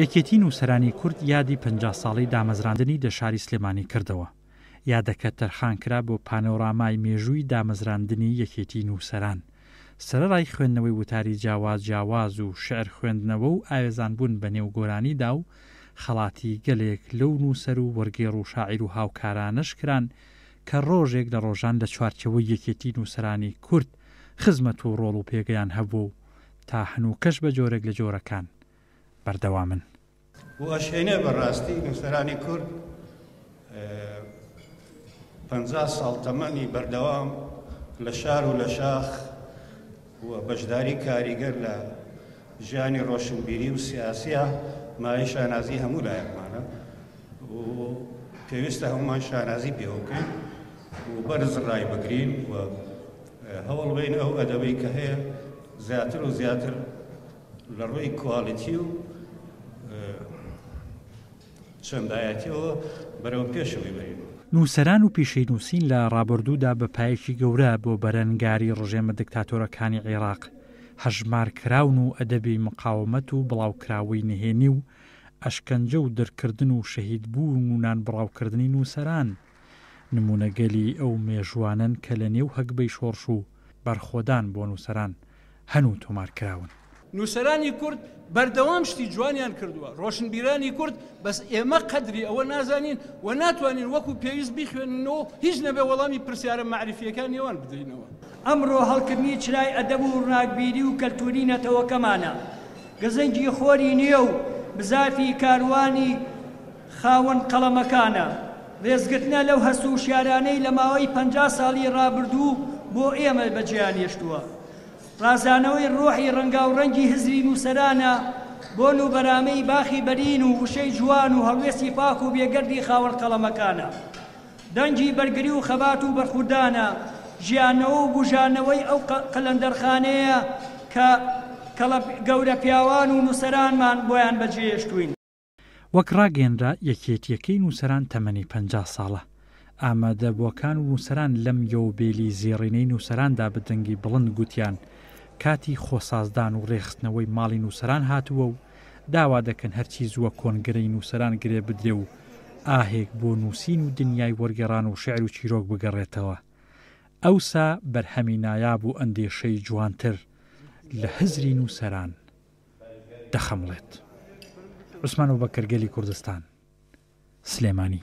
یەکێتی نووسەرانی کورد یادی پەنجا ساڵەی دامەزراندنی دە شاری سلێمانی کردەوە. یادەکە تەرخان کرا بۆ پانۆرامای مێژووی دامەزراندنی یەکێتی نووسەران. سەرەڕای خوێندنەوەی وتاری جیاواز جیاواز و شیعر خوێندنەوە و ئاوێزان بوون بە نێو گۆرانی دا و خەڵاتی گەلێک لەو نووسەر و وەرگێڕ و شاعیر و هاوکارانەش کران کە ڕۆژێک لە ڕۆژان لە چوارچێوەی یەکێتی نووسەرانی کورد خزمەت و ڕۆڵ و پێگەیان هەبووە و تا هەنووکەش بە جۆرێک لە جۆرەکان بەردەوامن. و ئەشێنێ بە ڕاستی نووسەرانی کورد پەنجا ساڵ تەمەنی بەردەوام لە شار و لە شاخ و بەشداری کاریگەر لە ژیانی ڕۆشنبیری و سیاسییە مایەی شانازی هەموو لایەکمانە. و پێویستە هەمووان شانازی پێوە بکەین و بەرز ڕای بگرین و هەوڵ بین ئەو ئەدەبەی کە هەیە زیاتر و زیاتر لە ڕووی کوالیتی و چەندایەتیەوە بەرەو پێشەوەی بەین. نووسەران و پیشەی نووسین لە ڕابردوودا بە پایەکی گەورە بۆ بەرەنگاری ڕژێمە دکتاتۆرەکانی عێراق هەژمار کراون و ئەدەبی مقاومەت و بڵاوکراوەی نهێنی و ئەشکەنجە و دەرکردن و شەهیدبوون و نانبڕاوکردنی نووسەران، نموونەگەلی ئەو مێژووانەن کە لە نێو هەگبەی شۆڕش و بەرخۆدان بۆ نووسەران هەن و تۆمار کراون. نووسەرانی کورد بەردەوام شتی جوانیان کردووە، ڕۆشنبیرانی کورد، بەس ئێمە قەدری ئەوە نازانین و ناتوانین وەکوو پێویست بیخوێنینەوە و هیچ نەبێ وەڵامی پرسیارە مەعریفییەکانیان بدەینەوە. ئەمڕۆ هەڵکردنی چرای ئەدەب و ڕاگبیری و کەلتووری نەتەوەکەمانە. گزنگی خۆری نوێ و بزافی کاروانی خاوەن قەڵەمەکانە. ڕێزگرتنە لەو هەست و وشیارانەی لە ماوەی پەنجا ساڵی ڕابردوو بۆ ئێمە بەجێیان هێشتووە. ڕازانەوەی ڕۆحی ڕەنگاوڕەنگی هزری نووسەرانە بۆن و بەرامەی باخی بەرین و وشەی جوان و هەڵوێستی پاک و بێگەردی خاوەن قەڵەمەکانە. دەنگی بەرگری و خەبات و بەرخوردانە ژیانەوە و بوژانەوەی ئەو قەلەندەرخانەیە کە کەڵە گەورە پیاوان و نووسەرانمان بۆیان بەجێهێشتووین. وەک ڕاگەیەنرا یەکێتییەکەی نووسەران تەمەنی پەنجا ساڵە ئامادەبووەکان و نووسەران لەم یەوبێلی زێڕینەی نووسەراندا بە دەنگی بڵند گوتیان کاتی خۆسازدان و ڕێکخستنەوەی ماڵی نووسەران هاتووە و داوا دەکەن هەرچی زووە کۆنگرەی نووسەران گرێ بدرێ و ئاهێک بۆ نووسین و دنیای وەرگێڕان و شیعر و چیرۆک بگەڕێتەوە. ئەوسا بەرهەمی نایاب و ئەندێشەی جوانتر لە هزری نووسەران دەخەمڵێت. عوسمان بوبەکر گەلی کوردستان، سلێمانی.